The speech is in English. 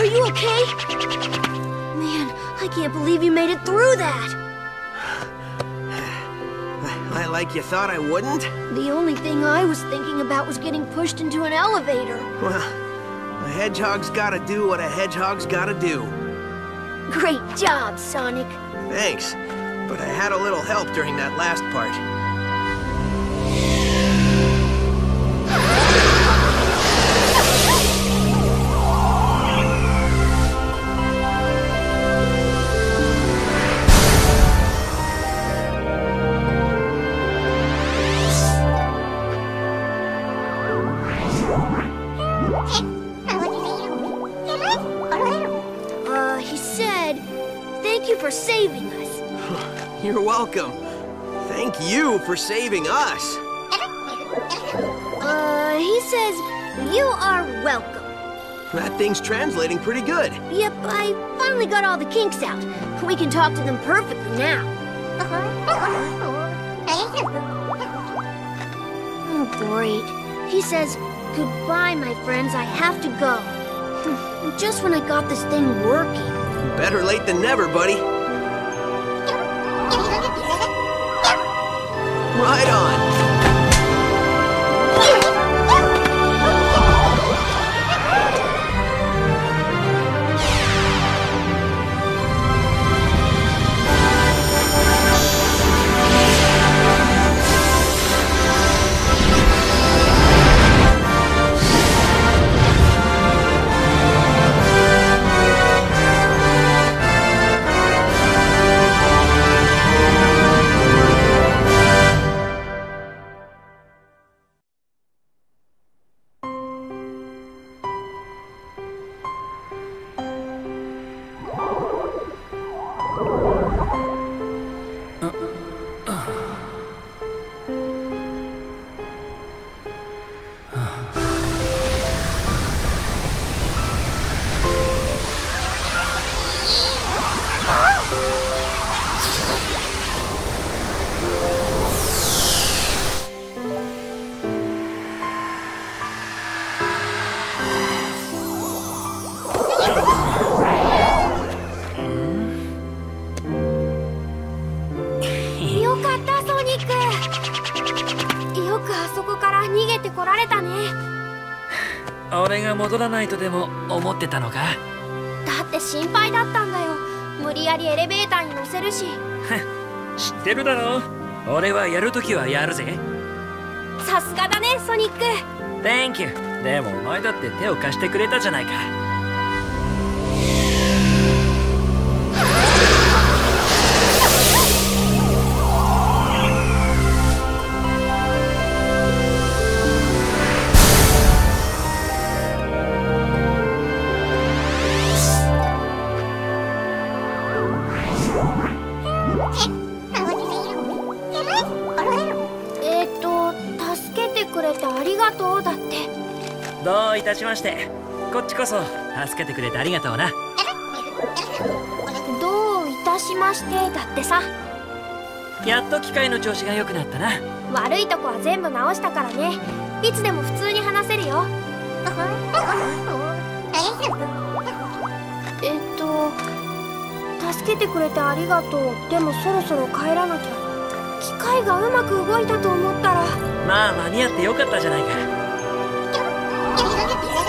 Are you okay? Man, I can't believe you made it through that. I, I like you thought I wouldn't? The only thing I was thinking about was getting pushed into an elevator. Well, a hedgehog's gotta do what a hedgehog's gotta do. Great job, Sonic. Thanks, but I had a little help during that last part. For saving us. You're welcome. Thank you for saving us. Uh, he says, you are welcome. That thing's translating pretty good. Yep, I finally got all the kinks out. We can talk to them perfectly now. Oh, great. He says, goodbye, my friends, I have to go. Just when I got this thing working. Better late than never, buddy. Right on. Dad, 俺が戻らないとでも思ってたのか？だって心配だったんだよ。無理やりエレベーターに乗せるし。知ってるだろ？俺はやるときはやるぜ。さすがだねソニック。Thank you でもお前だって手を貸してくれたじゃないかどういたしまして。こっちこそ助けてくれてありがとうな。どういたしましてだってさ。やっと機械の調子が良くなったな。悪いとこは全部直したからね。いつでも普通に話せるよ。えっと助けてくれてありがとう。でもそろそろ帰らなきゃ。機械がうまく動いたと思ったら。まあ間に合ってよかったじゃないかライダー